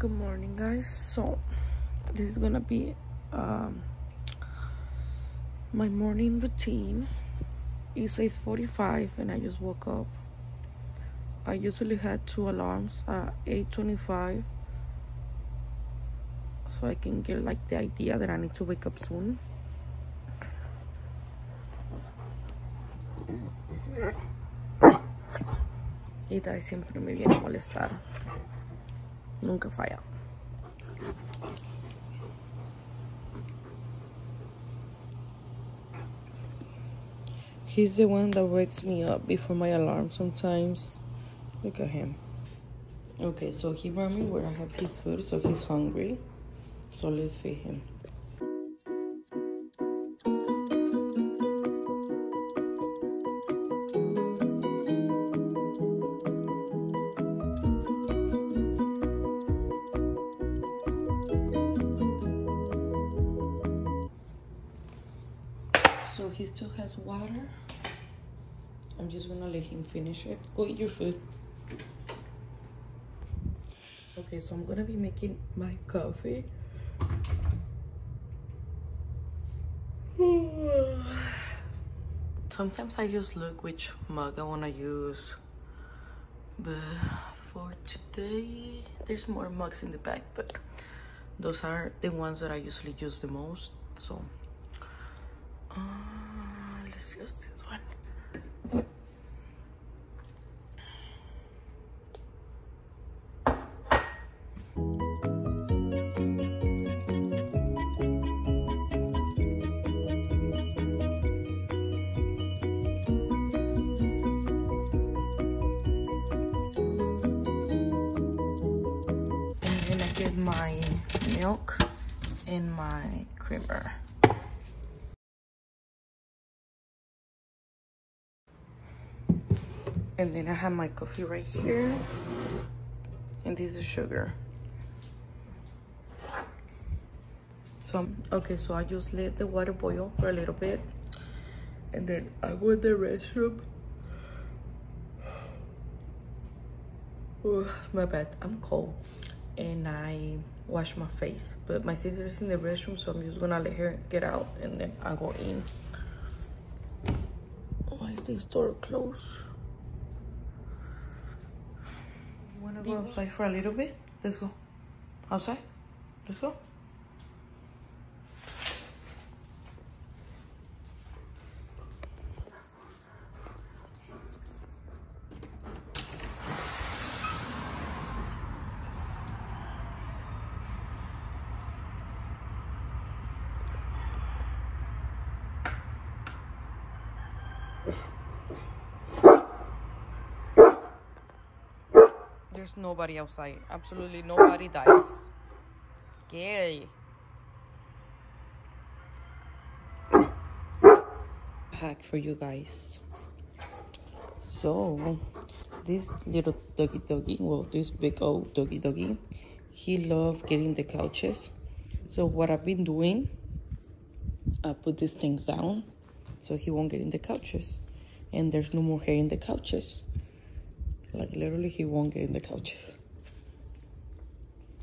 good morning guys. So this is gonna be um my morning routine. It says 45 and i just woke up. I usually had two alarms at 8:25, so i can get like the idea that i need to wake up soon. Y tal siempre me viene a molestar nunca falla He's the one that wakes me up before my alarm sometimes. Look at him. Okay, so he brought me where I have his food, so he's hungry. So let's feed him. Water. I'm just gonna let him finish it. Go eat your food. Okay, so I'm gonna be making my coffee. Sometimes I just look which mug I wanna use. But for today, there's more mugs in the back, but those are the ones that I usually use the most. So uh, let's use this one. My milk and my creamer. And then I have my coffee right here. And this is sugar. So, okay, so I just let the water boil for a little bit. And then I go to the restroom. Oh, my bad, I'm cold. And I wash my face. But my sister is in the restroom, so I'm just gonna let her get out and then I'll go in. Oh, Why is this door closed? Go outside for a little bit? Let's go. Outside? Let's go. There's nobody outside. Absolutely nobody dies. Yay. Hack for you guys. So, this little doggy doggy, well, this big old doggy doggy, he loved getting the couches. So, what I've been doing, I put these things down so he won't get in the couches. And there's no more hair in the couches. Like literally he won't get in the couches.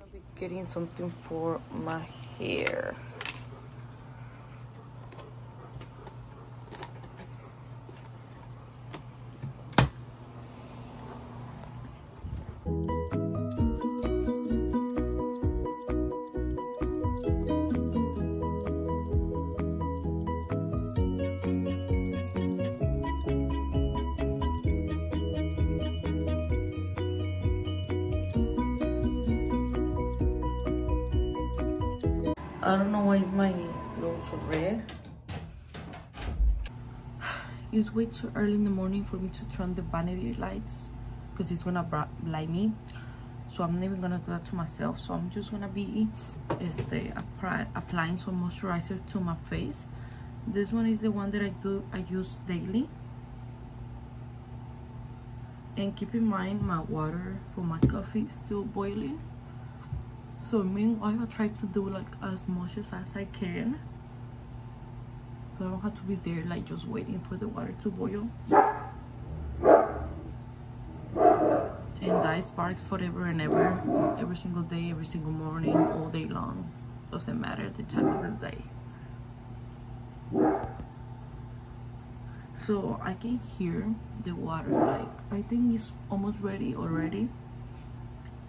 I'll be getting something for my hair. I don't know why is my nose so red. It's way too early in the morning for me to turn the vanity lights because it's gonna blind me. So I'm not even gonna do that to myself. So I'm just gonna be este, apply, applying some moisturizer to my face. This one is the one that I do I use daily. And keep in mind my water for my coffee is still boiling. So meanwhile, I will try to do like as much as I can. So I don't have to be there like just waiting for the water to boil. And light sparks forever and ever every single day every single morning all day long doesn't matter the time of the day so I can hear the water like I think it's almost ready already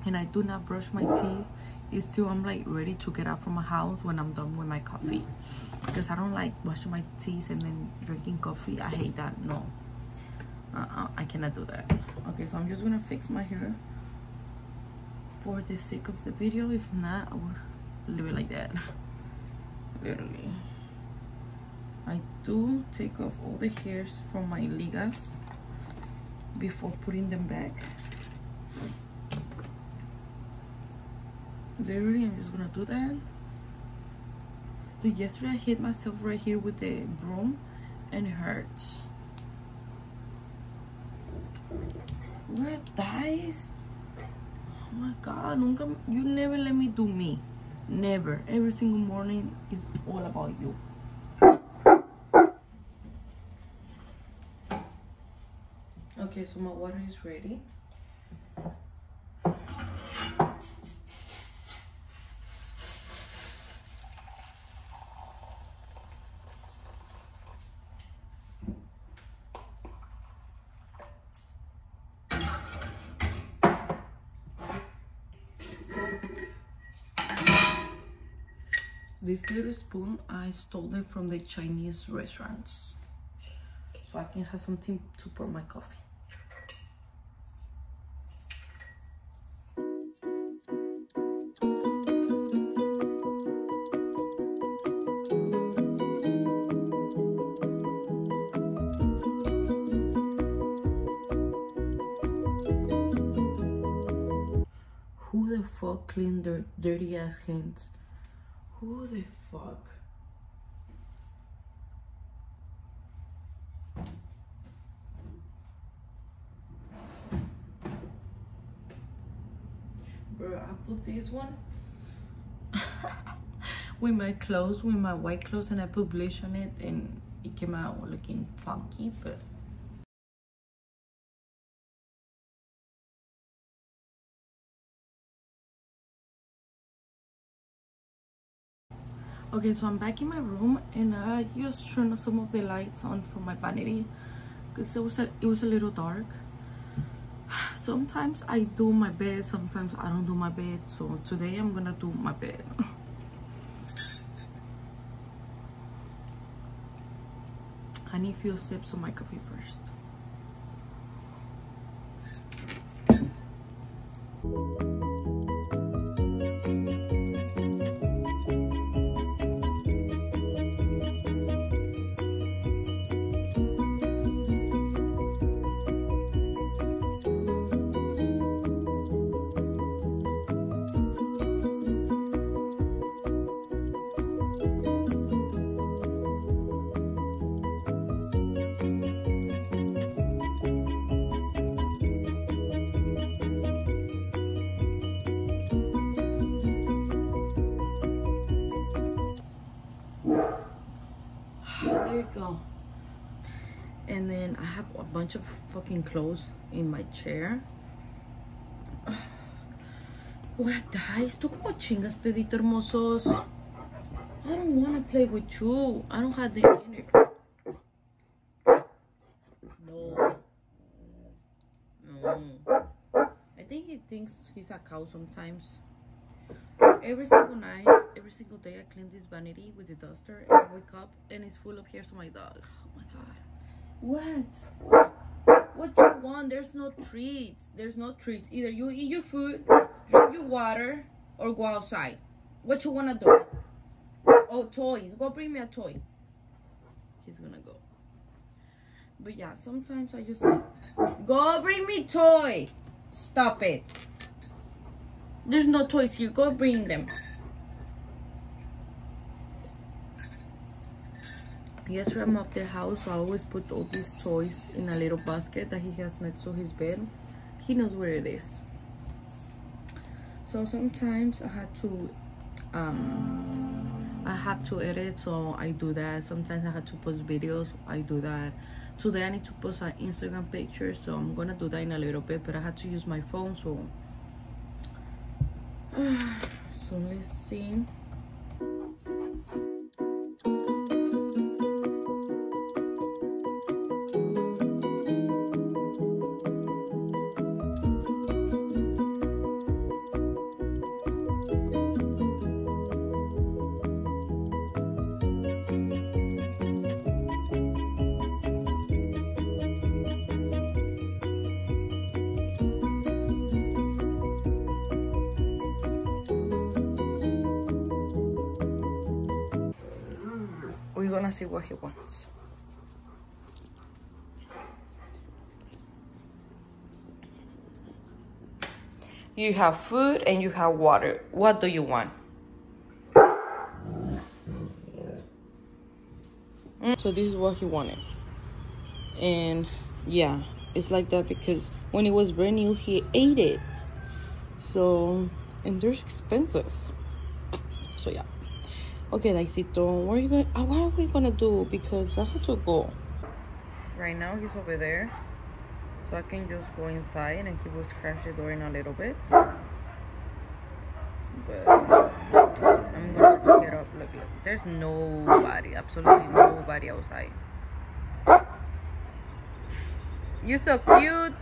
and I do not brush my teeth it's still I'm like ready to get out from my house when I'm done with my coffee. Because I don't like washing my teeth and then drinking coffee. I hate that. No. Uh-uh, I cannot do that. Okay so I'm just gonna fix my hair for the sake of the video. If not I will leave it like that. Literally. I do take off all the hairs from my ligas before putting them back literally I'm just gonna do that. So yesterday I hit myself right here with the broom and it hurts. What guys? Oh my god nunca you never let me do me. Never. Every single morning is all about you. Okay so my water is ready this little spoon I stole it from the Chinese restaurants so I can have something to pour my coffee Who the fuck cleaned their dirty ass hands? Who the fuck? Bro, I put this one with my clothes, with my white clothes, and I put bleach on it, and it came out looking funky, but okay so i'm back in my room and i just turned some of the lights on for my vanity because it was a, it was a little dark. Sometimes i do my bed sometimes i don't do my bed so today i'm gonna do my bed. I need a few sips of my coffee first bunch of fucking clothes in my chair. What guys tú como chingas pedito hermosos. I don't want to play with you. I don't have the energy. No. No. I think he thinks he's a cow sometimes. Every single night, every single day, I clean this vanity with the duster and I wake up and it's full of hairs on my dog. Oh my god. What? What you want? There's no treats. There's no treats. Either you eat your food, drink your water, or go outside. What you wanna do? Oh, toys. Go bring me a toy. He's gonna go. But yeah, sometimes I just go bring me toy. Stop it. There's no toys here. Go bring them. Yesterday I'm up the house, so I always put all these toys in a little basket that he has next to his bed. He knows where it is. So sometimes I had to um, I have to edit, so I do that. Sometimes I had to post videos, I do that. Today I need to post an Instagram picture, so I'm gonna do that in a little bit, but I had to use my phone, so so let's see. Gonna see what he wants. You have food and you have water. What do you want? So this is what he wanted. And yeah, it's like that because when it was brand new, he ate it. So, and they're expensive. So yeah. Okay, Daisito, what are you going? Uh, what are we gonna do? Because I have to go. Right now he's over there, so I can just go inside and he will scratch the door in a little bit. But I'm gonna get up. Look, look, there's nobody, absolutely nobody outside. You're so cute.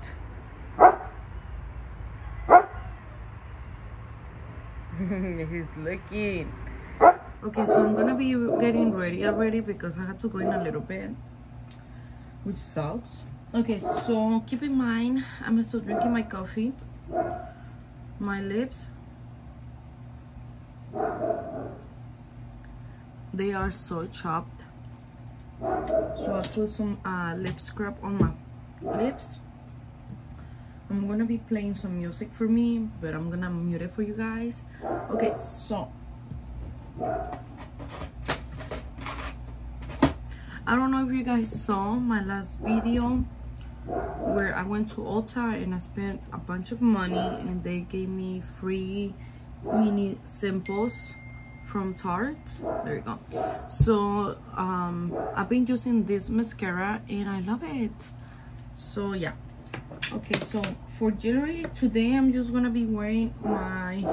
he's looking okay so i'm gonna be getting ready already because i have to go in a little bit which sucks. Okay so keep in mind i'm still drinking my coffee my lips. They are so chopped. So i put some uh, lip scrub on my lips. I'm gonna be playing some music for me but i'm gonna mute it for you guys. Okay so I don't know if you guys saw my last video where I went to Ulta and I spent a bunch of money and they gave me free mini simples from Tarte. There you go. So um, I've been using this mascara and I love it. So yeah. Okay, so for jewelry today I'm just gonna be wearing my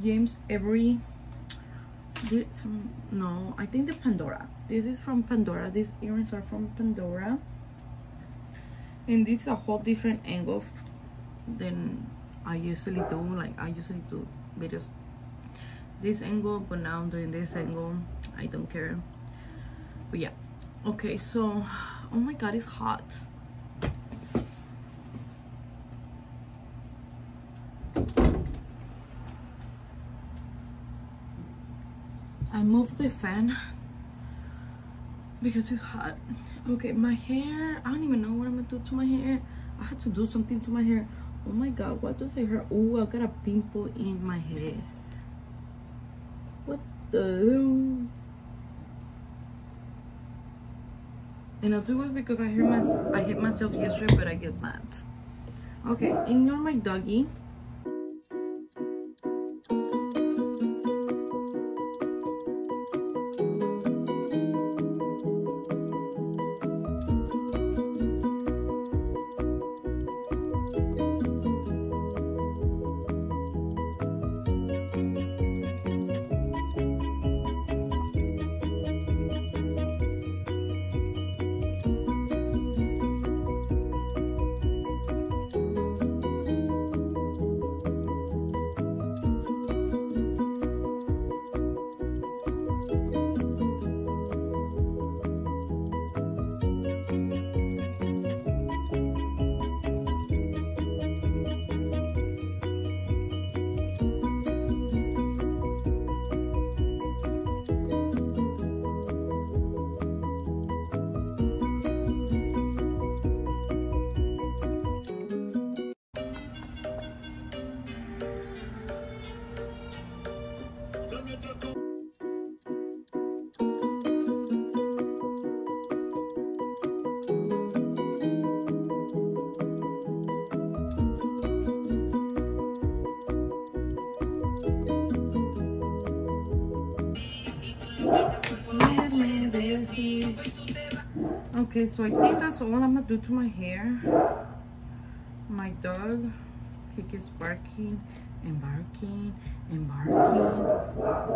James some, no i think the pandora. This is from pandora. These earrings are from pandora. And this is a whole different angle than i usually do like i usually do videos. This angle but now i'm doing this angle. I don't care. But yeah. Okay so oh my god it's hot I moved the fan because it's hot. Okay, my hair, I don't even know what I'm gonna do to my hair. I had to do something to my hair. Oh my god, what does it hurt? Oh, I got a pimple in my hair. What the? And I do it because I hit my I hit myself yesterday, but I guess not. Okay, ignore my doggy. Okay, so I think that's all I'm gonna do to my hair. My dog, he keeps barking and barking and barking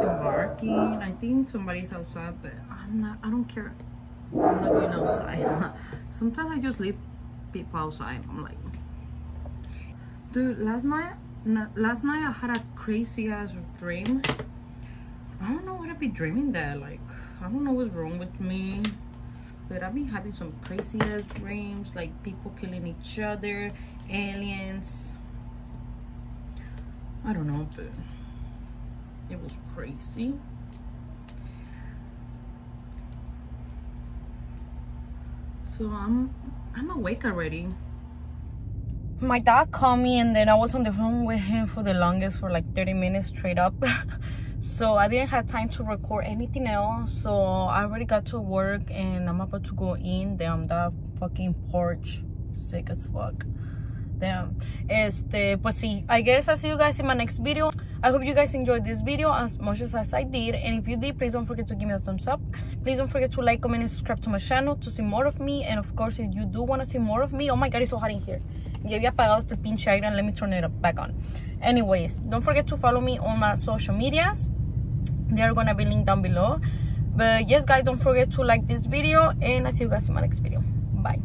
and barking. I think somebody's outside, but I'm not, I don't care. I'm not going outside. Sometimes I just leave people outside. I'm like, dude, last night, last night I had a crazy ass dream. I don't know what I'd be dreaming that. Like, I don't know what's wrong with me. But I've been having some crazy ass dreams, like people killing each other, aliens. I don't know, but it was crazy. So I'm I'm awake already. My dad called me and then I was on the phone with him for the longest for like 30 minutes straight up. so I didn't have time to record anything else. So I already got to work and I'm about to go in. Damn, that fucking porch. Sick as fuck. Damn. Este, pues sí, I guess I'll see you guys in my next video. I hope you guys enjoyed this video as much as I did. And if you did, please don't forget to give me a thumbs up. Please don't forget to like, comment, and subscribe to my channel to see more of me. And of course, if you do want to see more of me, oh my god, it's so hot in here. And let me turn it back on. Anyways, don't forget to follow me on my social medias. They're gonna be linked down below. But yes, guys, don't forget to like this video. And I'll see you guys in my next video. Bye.